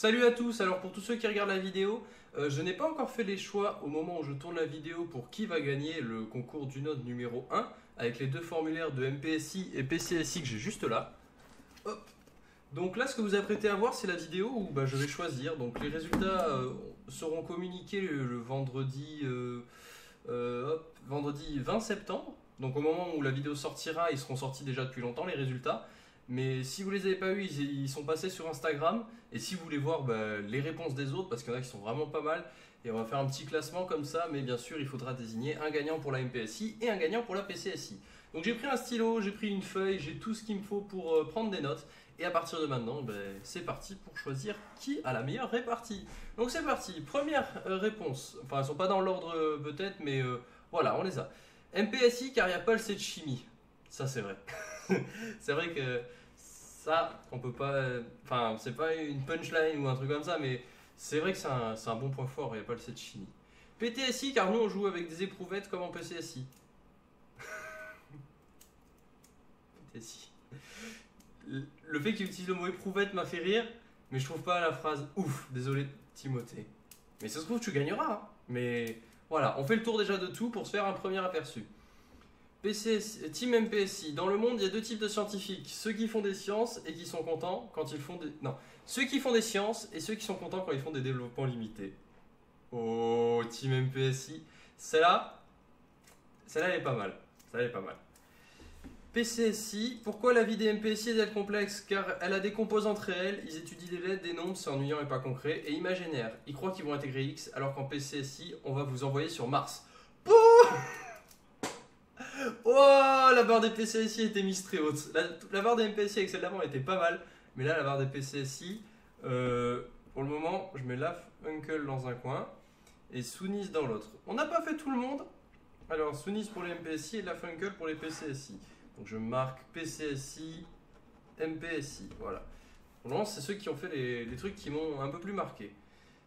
Salut à tous, alors pour tous ceux qui regardent la vidéo, euh, je n'ai pas encore fait les choix au moment où je tourne la vidéo pour qui va gagner le concours du Node numéro 1 avec les deux formulaires de MPSI et PCSI que j'ai juste là. Donc là ce que vous apprêtez à voir c'est la vidéo où bah, je vais choisir. Donc les résultats euh, seront communiqués le, vendredi, euh, vendredi 20 septembre. Donc au moment où la vidéo sortira, ils seront sortis déjà depuis longtemps les résultats. Mais si vous les avez pas eu, ils, sont passés sur Instagram. Et si vous voulez voir bah, les réponses des autres, parce qu'il y en a qui sont vraiment pas mal, et on va faire un petit classement comme ça. Mais bien sûr, il faudra désigner un gagnant pour la MPSI et un gagnant pour la PCSI. Donc j'ai pris un stylo, j'ai pris une feuille, j'ai tout ce qu'il me faut pour euh, prendre des notes. Et à partir de maintenant, bah, c'est parti pour choisir qui a la meilleure répartie. Donc c'est parti. Première euh, réponse. Enfin, elles sont pas dans l'ordre euh, peut-être, mais voilà, on les a. MPSI car il n'y a pas le de chimie. Ça c'est vrai. c'est vrai que ça, on peut pas. Enfin, c'est pas une punchline ou un truc comme ça, mais c'est vrai que c'est un, bon point fort, il n'y a pas le set chimie. PTSI, car nous on joue avec des éprouvettes comme en PCSI. PTSI. Le fait qu'il utilise le mot éprouvette m'a fait rire, mais je trouve pas la phrase ouf, désolé Timothée. Mais ça se trouve, tu gagneras. Hein. Mais voilà, on fait le tour déjà de tout pour se faire un premier aperçu. Team MPSI. Dans le monde, il y a deux types de scientifiques. Ceux qui font des sciences et qui sont contents quand ils font des... Non. Ceux qui font des sciences et ceux qui sont contents quand ils font des développements limités. Oh, Team MPSI. Celle-là, celle-là, elle est pas mal. Celle-là, elle est pas mal. PCSI. Pourquoi la vie des MPSI est-elle complexe? Car elle a des composantes réelles, ils étudient des lettres, des nombres, c'est ennuyant et pas concret, et imaginaire. Ils croient qu'ils vont intégrer X, alors qu'en PCSI, on va vous envoyer sur Mars. Pouh Oh, la barre des PCSI était mise très haute. La, barre des MPSI avec celle d'avant était pas mal. Mais là, la barre des PCSI, euh, pour le moment, je mets Laf Uncle dans un coin et Sounis dans l'autre. On n'a pas fait tout le monde. Alors, Sounis pour les MPSI et Laf Uncle pour les PCSI. Donc, je marque PCSI, MPSI. Voilà. Pour le moment, c'est ceux qui ont fait les, les trucs qui m'ont un peu plus marqué.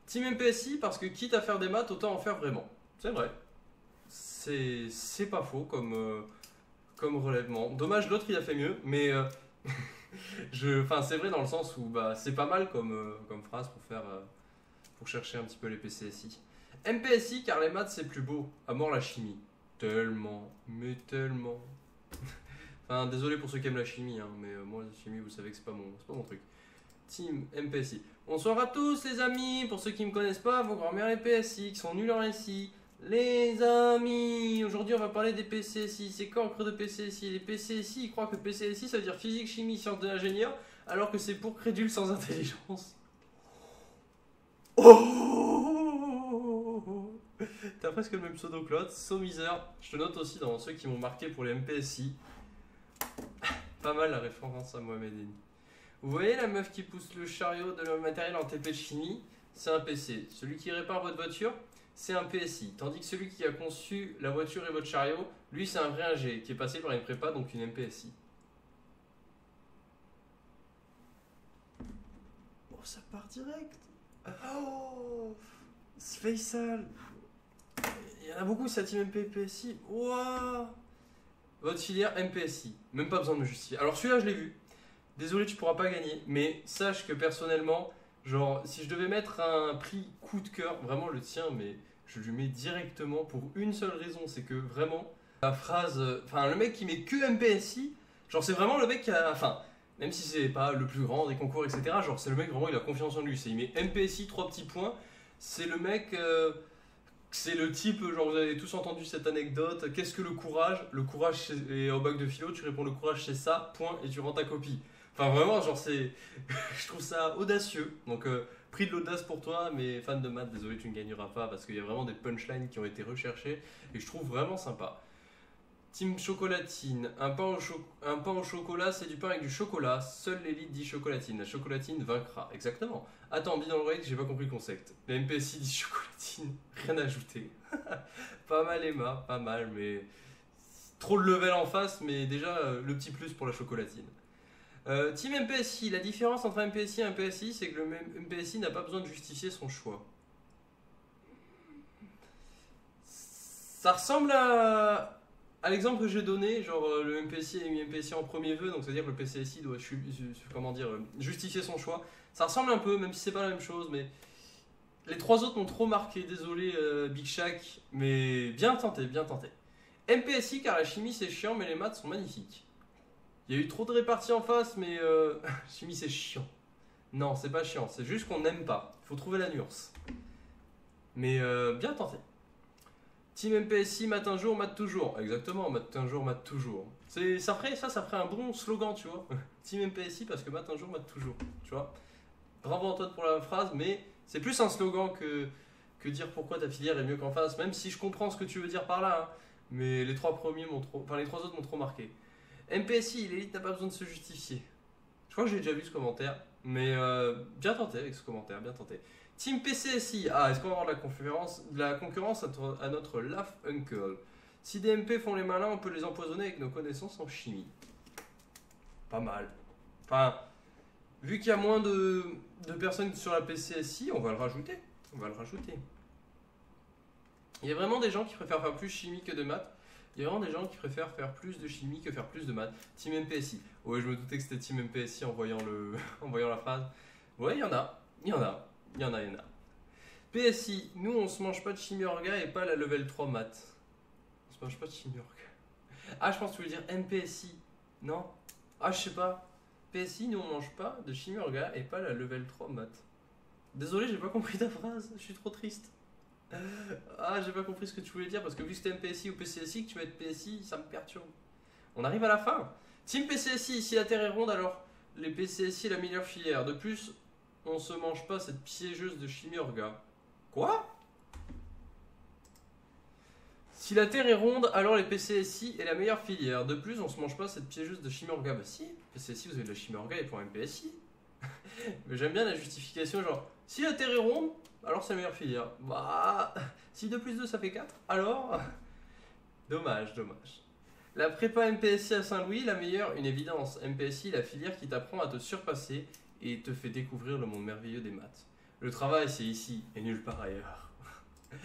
Team MPSI, parce que quitte à faire des maths, autant en faire vraiment. C'est vrai c'est pas faux comme, euh, comme relèvement. Dommage, l'autre il a fait mieux, mais euh, c'est vrai dans le sens où bah, c'est pas mal comme, euh, comme phrase pour, faire, pour chercher un petit peu les PCSI. MPSI, car les maths c'est plus beau. À mort la chimie. Tellement, mais tellement. enfin, désolé pour ceux qui aiment la chimie, hein, mais moi la chimie, vous savez que c'est pas, mon, pas mon truc. Team MPSI. Bonsoir à tous les amis, pour ceux qui me connaissent pas, vos grands-mères PSI qui sont nuls en récit. Les amis, aujourd'hui on va parler des PCSI. C'est quoi en de PCSI Les PCSI, ils croient que PCSI ça veut dire physique, chimie, sciences de l'ingénieur, alors que c'est pour crédule sans intelligence. Oh T'as presque le même pseudo Claude, Somiseur. Je te note aussi dans ceux qui m'ont marqué pour les MPSI. Pas mal la référence à Mohamed Vous voyez la meuf qui pousse le chariot de matériel en TP de chimie? C'est un PC. Celui qui répare votre voiture? C'est un PSI. Tandis que celui qui a conçu la voiture et votre chariot, lui, c'est un vrai ingé qui est passé par une prépa, donc une MPSI. Oh, ça part direct. Oh, Faisal. Il y en a beaucoup, ça team MPSI. Waouh. Votre filière MPSI. Même pas besoin de me justifier. Alors celui-là, je l'ai vu. Désolé, tu pourras pas gagner. Mais sache que personnellement, Genre, si je devais mettre un prix coup de cœur, vraiment le tien, mais je lui mets directement pour une seule raison, c'est que vraiment, la phrase. Enfin, le mec qui met que MPSI, genre, c'est vraiment le mec qui a. Enfin, même si c'est pas le plus grand des concours, etc., genre, c'est le mec vraiment, il a confiance en lui. C'est, il met MPSI, trois petits points. C'est le mec. Euh, c'est le type, genre vous avez tous entendu cette anecdote, qu'est-ce que le courage? Le courage est au bac de philo, tu réponds le courage c'est ça, point, et tu rends ta copie. Enfin, vraiment, genre, c'est. je trouve ça audacieux. Donc, euh, prix de l'audace pour toi, mais fan de maths, désolé, tu ne gagneras pas parce qu'il y a vraiment des punchlines qui ont été recherchées et je trouve vraiment sympa. Team chocolatine. Un pain au, un pain au chocolat, c'est du pain avec du chocolat. Seule l'élite dit chocolatine. La chocolatine vaincra. Exactement. Attends, dis dans le j'ai pas compris le concept. La MPSI dit chocolatine. Rien à ajouter. pas mal Emma, pas mal, mais. Trop de level en face, mais déjà euh, le petit plus pour la chocolatine. Euh, team MPSI, la différence entre MPSI et un c'est que le MPSI n'a pas besoin de justifier son choix. Ça ressemble à, l'exemple que j'ai donné, genre euh, le MPSI a mis MPSI en premier vœu, donc c'est-à-dire que le PCSI doit comment euh, justifier son choix. Ça ressemble un peu, même si c'est pas la même chose, mais les trois autres m'ont trop marqué. Désolé, Big Shack, mais bien tenté, bien tenté. MPSI, car la chimie c'est chiant, mais les maths sont magnifiques. Il y a eu trop de réparties en face, mais euh, chimie c'est chiant. Non, c'est pas chiant, c'est juste qu'on n'aime pas. Il faut trouver la nuance. Mais euh, bien tenté. Team MPSI, matin jour, mat toujours. Exactement, matin jour, mat toujours. Ça, ferait, ça, ça ferait un bon slogan, tu vois. Team MPSI parce que matin jour, mat toujours. Tu vois. Bravo Antoine pour la phrase, mais c'est plus un slogan que, que dire pourquoi ta filière est mieux qu'en face, même si je comprends ce que tu veux dire par là. hein. Mais les trois premiers m'ont trop. Enfin, les trois autres m'ont trop marqué. MPSI, l'élite n'a pas besoin de se justifier. Je crois que j'ai déjà vu ce commentaire, mais euh, bien tenté avec ce commentaire, bien tenté. Team PCSI, ah, est-ce qu'on va avoir de la, conférence, de la concurrence à notre, Laugh Uncle? Si des MP font les malins, on peut les empoisonner avec nos connaissances en chimie. Pas mal. Enfin, vu qu'il y a moins de, de personnes sur la PCSI, on va le rajouter. On va le rajouter. Il y a vraiment des gens qui préfèrent faire plus chimie que de maths. Il y a vraiment des gens qui préfèrent faire plus de chimie que faire plus de maths. Team MPSI. Ouais, je me doutais que c'était Team MPSI en voyant, le... en voyant la phrase. Ouais, il y en a. Il y en a. Il y en a, il y en a. PSI. Nous, on se mange pas de chimie orga et pas la level 3 maths. On se mange pas de chimie orga. Ah, je pense que tu veux dire MPSI. Non? Ah, je sais pas. PSI, nous, on mange pas de chimie orga et pas la level 3 maths. Désolé, j'ai pas compris ta phrase. Je suis trop triste. Ah, j'ai pas compris ce que tu voulais dire parce que vu que c'était MPSI ou PCSI, que tu mets PSI, ça me perturbe. On arrive à la fin. Team PCSI, si la Terre est ronde, alors les PCSI est la meilleure filière. De plus, on se mange pas cette piégeuse de chimie orga. Quoi? Si la Terre est ronde, alors les PCSI est la meilleure filière. De plus, on se mange pas cette piégeuse de chimie orga. Bah si, PCSI, vous avez de la chimie orga et pour MPSI. Mais j'aime bien la justification, genre, si la Terre est ronde, alors c'est la meilleure filière. Bah, si 2 plus 2 ça fait 4, alors Dommage, dommage. La prépa MPSI à Saint-Louis, la meilleure, une évidence. MPSI, la filière qui t'apprend à te surpasser et te fait découvrir le monde merveilleux des maths. Le travail, c'est ici et nulle part ailleurs.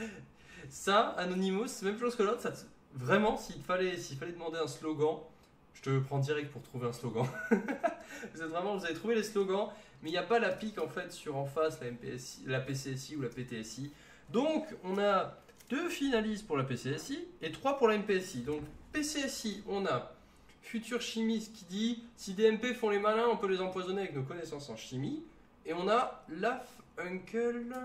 Ça, Anonymous, même chose que l'autre. Vraiment, s'il fallait demander un slogan, je te prends direct pour trouver un slogan. vous êtes vraiment, vous avez trouvé les slogans, mais il n'y a pas la pique en fait sur en face la PCSI ou la PTSI. Donc, on a deux finalistes pour la PCSI et trois pour la MPSI. Donc, PCSI, on a Futur Chimiste qui dit si des MP font les malins, on peut les empoisonner avec nos connaissances en chimie. Et on a Laf Uncle.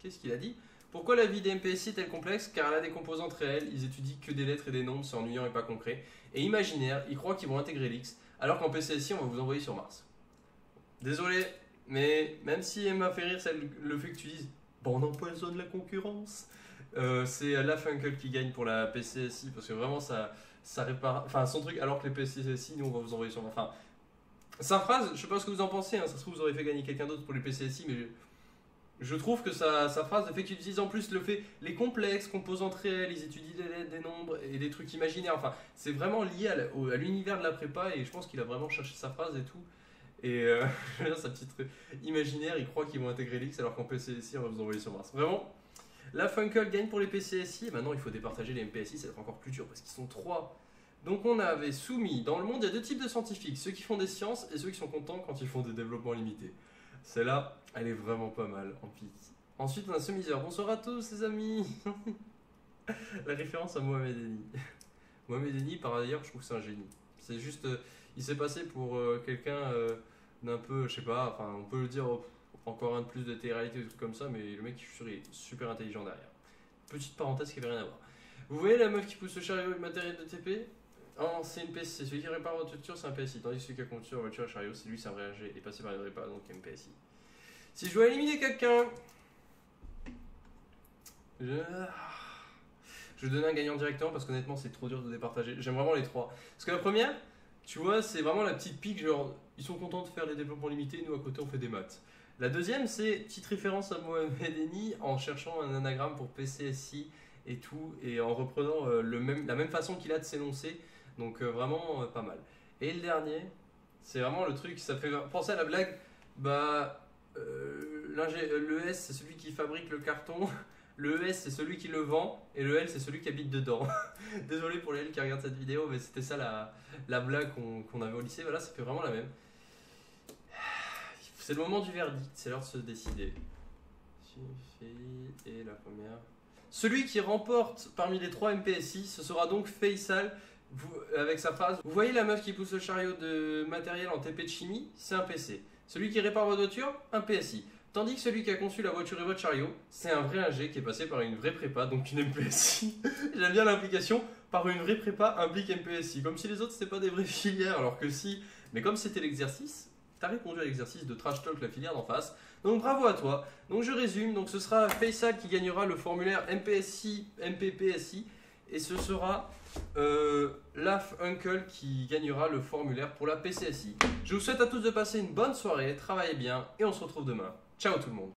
Qu'est-ce qu'il a dit? Pourquoi la vie des MPSI est-elle complexe Car elle a des composantes réelles, ils étudient que des lettres et des nombres, c'est ennuyant et pas concret. Et imaginaire, ils croient qu'ils vont intégrer l'X, alors qu'en PCSI, on va vous envoyer sur Mars. Désolé, mais même si elle m'a fait rire celle- le fait que tu dises bon, on empoisonne la concurrence, euh, c'est Laf Uncle qui gagne pour la PCSI parce que vraiment ça, répare. Enfin, son truc, alors que les PCSI, nous on va vous envoyer sur Mars. Enfin, sa phrase, je sais pas ce que vous en pensez, hein, ça se trouve, vous aurez fait gagner quelqu'un d'autre pour les PCSI, mais je trouve que sa, sa phrase, le fait qu'il utilise en plus le fait les complexes, composantes réelles, ils étudient des des nombres et des trucs imaginaires, enfin, c'est vraiment lié à l'univers de la prépa et je pense qu'il a vraiment cherché sa phrase et tout. Et euh, sa petite imaginaire, ils croient qu'ils vont intégrer l'X alors qu'en PCSI, on va vous envoyer sur Mars. Vraiment, la Funkle gagne pour les PCSI, et maintenant il faut départager les MPSI, ça va être encore plus dur parce qu'ils sont trois. Donc on avait soumis, dans le monde il y a deux types de scientifiques, ceux qui font des sciences et ceux qui sont contents quand ils font des développements limités. Celle-là, elle est vraiment pas mal en pique. Ensuite on a Semiseur, bonsoir à tous les amis La référence à Mohamed Eni. Mohamed Eni par ailleurs je trouve que c'est un génie. C'est juste, euh, il s'est passé pour euh, quelqu'un euh, d'un peu, je sais pas, enfin on peut le dire, oh, encore un de plus de télé-réalité ou des trucs comme ça, mais le mec je suis sûr il est super intelligent derrière. Petite parenthèse qui avait rien à voir. Vous voyez la meuf qui pousse le chariot et le matériel de TP non, c'est une PSI. Celui qui répare votre voiture, c'est un PSI. Tandis que celui qui a conduit votre voiture chariot, c'est lui, c'est un vrai AG. Et passé par une répa, donc un PSI. Si je dois éliminer quelqu'un. Je... je vais donner un gagnant directement parce qu'honnêtement, c'est trop dur de départager. J'aime vraiment les trois. Parce que la première, tu vois, c'est vraiment la petite pique, genre, ils sont contents de faire les développements limités, nous à côté, on fait des maths. La deuxième, c'est petite référence à Mohamed Eni en cherchant un anagramme pour PCSI et tout, et en reprenant euh, le même, la même façon qu'il a de s'énoncer. Donc euh, vraiment euh, pas mal. Et le dernier, c'est vraiment le truc, ça fait penser à la blague, bah le S c'est celui qui fabrique le carton, le S c'est celui qui le vend, et le L c'est celui qui habite dedans. Désolé pour les L qui regardent cette vidéo, mais c'était ça la, la blague qu'on avait au lycée, voilà, ça fait vraiment la même. C'est le moment du verdict, c'est l'heure de se décider. La première. Celui qui remporte parmi les trois MPSI, ce sera donc Faisal vous, avec sa phrase Vous voyez la meuf qui pousse le chariot de matériel en TP de chimie? C'est un PC. Celui qui répare votre voiture Un PSI. Tandis que celui qui a conçu la voiture et votre chariot, c'est un vrai ingé qui est passé par une vraie prépa, donc une MPSI. J'aime bien l'implication par une vraie prépa implique MPSI. Comme si les autres c'était pas des vraies filières, alors que si. Mais comme c'était l'exercice, t'as répondu à l'exercice de trash talk la filière d'en face. Donc bravo à toi. Donc je résume, donc ce sera Faisal qui gagnera le formulaire MPSI, MPPSI, et ce sera euh, Laf Uncle qui gagnera le formulaire pour la PCSI. Je vous souhaite à tous de passer une bonne soirée, travaillez bien, et on se retrouve demain. Ciao tout le monde